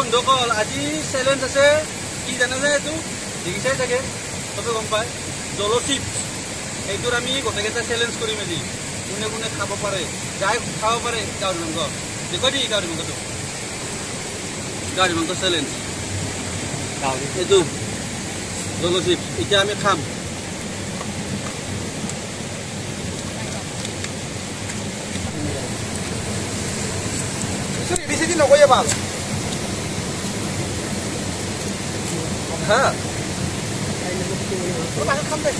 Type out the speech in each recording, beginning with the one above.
বন্ধুসকল আজি চেলেঞ্জ আছে কি জানে যে এইটো দেখিছাই চাগে চবে গম পায় জলচিপ এইটোৰ আমি গোটেইকেইটা চেলেঞ্জ কৰি মেলি কোনে কোনে খাব পাৰে যাই খাব পাৰে গাহৰি মাংস দেখুৱাই দি গাহৰি মাংসটো গাহৰি মাংস চেলেঞ্জ এইটো জলচিপ এতিয়া আমি খাম Tuni bisa di nogo ya bang. Hah? Rumah kan deh.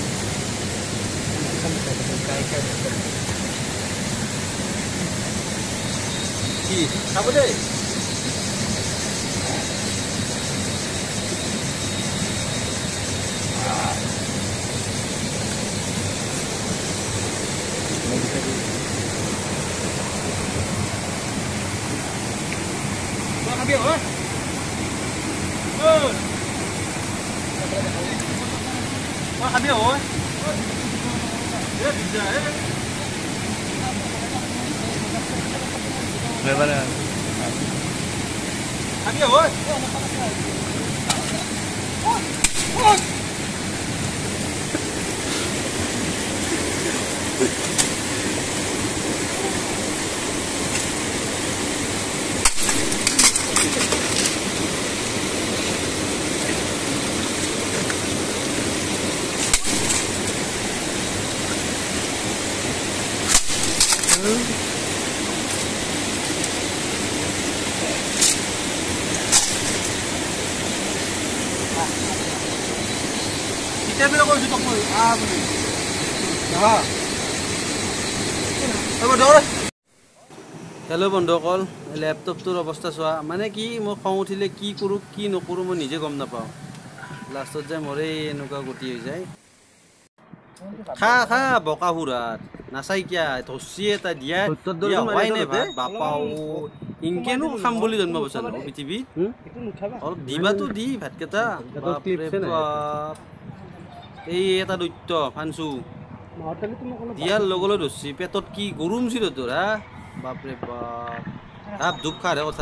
Di, apa deh? Thank you. খাম দে কি খাব দেই খাবি হয় খাবি হয় খাবি হয় হেল্ল' বন্ধুসকল লেপটপটোৰ অৱস্থা চোৱা। মানে কি মই খং উঠিলে কি কৰোঁ কি নকৰোঁ মই নিজে গম নাপাওঁ। লাষ্টত যে মোৰে এনেকুৱা গতি হৈ যায়। খা খা বকা সুৰাত নাচাই কিয়া ধচি এটা দিয়া দিয়া হোৱাই নাই ভাত বাপাও ইনকেনো খাম বুলি জন্ম পাইছা ন পৃথিৱীত। অলপ দিবাতো দি ভাতকেইটা। এই এটা দৈত্য ফানচু। দিয়াৰ লগে লগে ধৰছি পেটত কি গৰুম চিৰ তোৰ হা? বাপৰে বাপ। হাপ ধূপ খাৰে কথা।